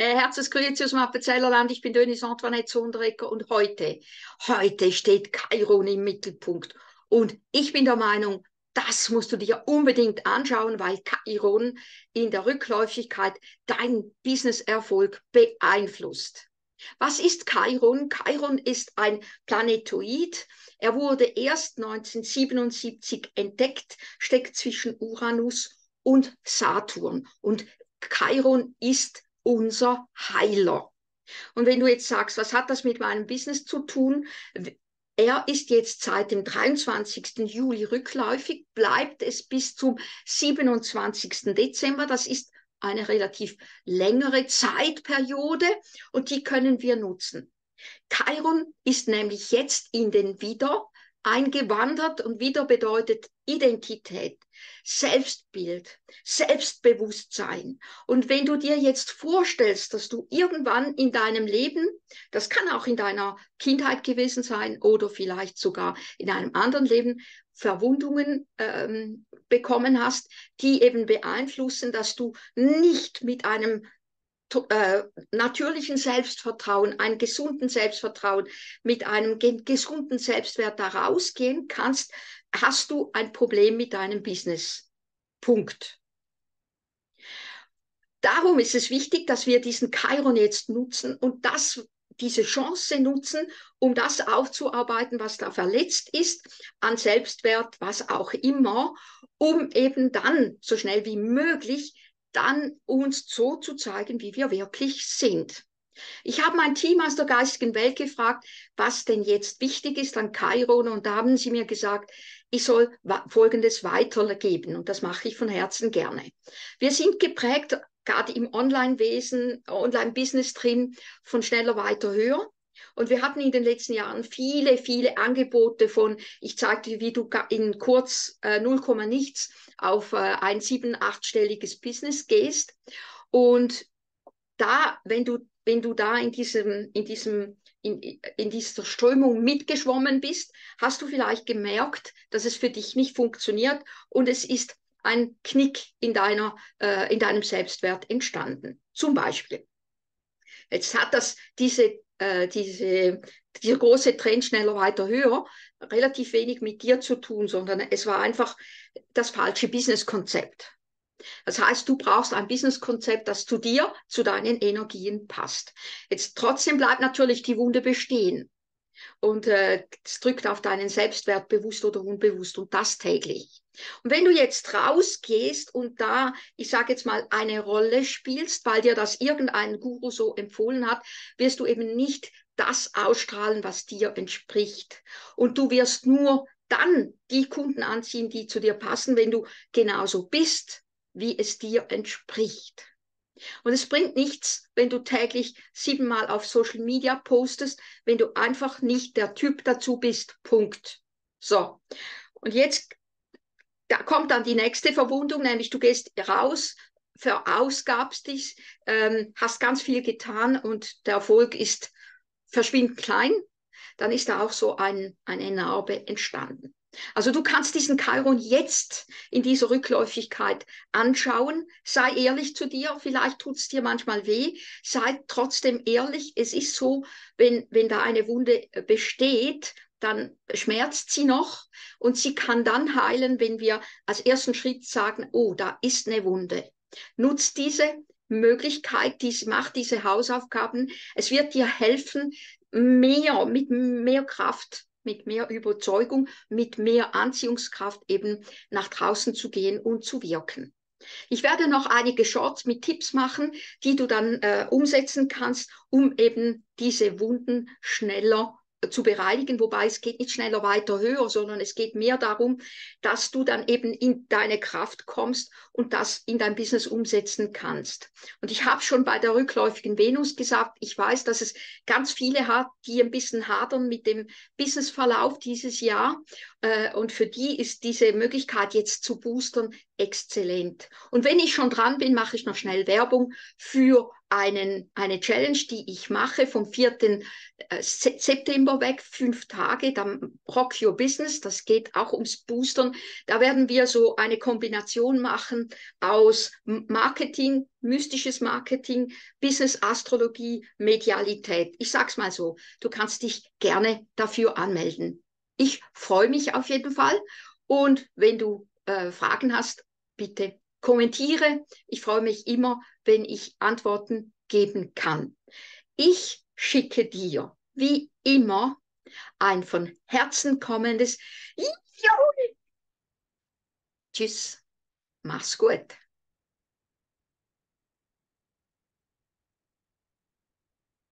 Äh, Herzensgrüße aus dem Appenzellerland. Ich bin Dönis Antoinette Sonderecker und heute, heute steht Chiron im Mittelpunkt. Und ich bin der Meinung, das musst du dir unbedingt anschauen, weil Chiron in der Rückläufigkeit deinen Businesserfolg beeinflusst. Was ist Chiron? Chiron ist ein Planetoid. Er wurde erst 1977 entdeckt, steckt zwischen Uranus und Saturn. Und Chiron ist unser Heiler. Und wenn du jetzt sagst, was hat das mit meinem Business zu tun? Er ist jetzt seit dem 23. Juli rückläufig, bleibt es bis zum 27. Dezember. Das ist eine relativ längere Zeitperiode und die können wir nutzen. Chiron ist nämlich jetzt in den Wieder eingewandert und wieder bedeutet Identität, Selbstbild, Selbstbewusstsein. Und wenn du dir jetzt vorstellst, dass du irgendwann in deinem Leben, das kann auch in deiner Kindheit gewesen sein oder vielleicht sogar in einem anderen Leben, Verwundungen ähm, bekommen hast, die eben beeinflussen, dass du nicht mit einem äh, natürlichen Selbstvertrauen, einem gesunden Selbstvertrauen, mit einem gesunden Selbstwert da rausgehen kannst, hast du ein Problem mit deinem Business. Punkt. Darum ist es wichtig, dass wir diesen Chiron jetzt nutzen und das, diese Chance nutzen, um das aufzuarbeiten, was da verletzt ist, an Selbstwert, was auch immer, um eben dann so schnell wie möglich dann uns so zu zeigen, wie wir wirklich sind. Ich habe mein Team aus der geistigen Welt gefragt, was denn jetzt wichtig ist an Chiron und da haben sie mir gesagt, ich soll Folgendes weitergeben und das mache ich von Herzen gerne. Wir sind geprägt, gerade im Online-Wesen, Online-Business drin, von schneller, weiter, höher. Und wir hatten in den letzten Jahren viele, viele Angebote von, ich zeige dir, wie du in kurz äh, 0, nichts auf äh, ein sieben-, achtstelliges Business gehst. Und da, wenn du, wenn du da in diesem, in diesem in, in dieser Strömung mitgeschwommen bist, hast du vielleicht gemerkt, dass es für dich nicht funktioniert und es ist ein Knick in, deiner, äh, in deinem Selbstwert entstanden. Zum Beispiel. Jetzt hat das diese äh, diese, dieser große Trend schneller, weiter, höher relativ wenig mit dir zu tun, sondern es war einfach das falsche Businesskonzept. Das heißt, du brauchst ein Businesskonzept, das zu dir, zu deinen Energien passt. Jetzt trotzdem bleibt natürlich die Wunde bestehen. Und äh, es drückt auf deinen Selbstwert bewusst oder unbewusst und das täglich. Und wenn du jetzt rausgehst und da, ich sage jetzt mal, eine Rolle spielst, weil dir das irgendein Guru so empfohlen hat, wirst du eben nicht das ausstrahlen, was dir entspricht. Und du wirst nur dann die Kunden anziehen, die zu dir passen, wenn du genauso bist, wie es dir entspricht. Und es bringt nichts, wenn du täglich siebenmal auf Social Media postest, wenn du einfach nicht der Typ dazu bist. Punkt. So. Und jetzt da kommt dann die nächste Verwundung, nämlich du gehst raus, verausgabst dich, ähm, hast ganz viel getan und der Erfolg ist verschwindend klein, dann ist da auch so ein, eine Narbe entstanden. Also du kannst diesen Chiron jetzt in dieser Rückläufigkeit anschauen. Sei ehrlich zu dir, vielleicht tut es dir manchmal weh. Sei trotzdem ehrlich. Es ist so, wenn, wenn da eine Wunde besteht, dann schmerzt sie noch und sie kann dann heilen, wenn wir als ersten Schritt sagen, oh, da ist eine Wunde. Nutzt diese Möglichkeit, diese, mach diese Hausaufgaben. Es wird dir helfen, mehr, mit mehr Kraft, mit mehr Überzeugung, mit mehr Anziehungskraft eben nach draußen zu gehen und zu wirken. Ich werde noch einige Shorts mit Tipps machen, die du dann äh, umsetzen kannst, um eben diese Wunden schneller zu bereinigen, wobei es geht nicht schneller weiter höher, sondern es geht mehr darum, dass du dann eben in deine Kraft kommst und das in dein Business umsetzen kannst. Und ich habe schon bei der rückläufigen Venus gesagt, ich weiß, dass es ganz viele hat, die ein bisschen hadern mit dem Businessverlauf dieses Jahr. Äh, und für die ist diese Möglichkeit jetzt zu boostern exzellent. Und wenn ich schon dran bin, mache ich noch schnell Werbung für einen, eine Challenge, die ich mache vom 4. Äh, September weg, fünf Tage, dann Rock Your Business, das geht auch ums Boostern. Da werden wir so eine Kombination machen aus Marketing, mystisches Marketing, Business Astrologie, Medialität. Ich sag's mal so, du kannst dich gerne dafür anmelden. Ich freue mich auf jeden Fall und wenn du äh, Fragen hast, bitte kommentiere. Ich freue mich immer, wenn ich Antworten geben kann. Ich schicke dir, wie immer, ein von Herzen kommendes Tschüss, mach's gut.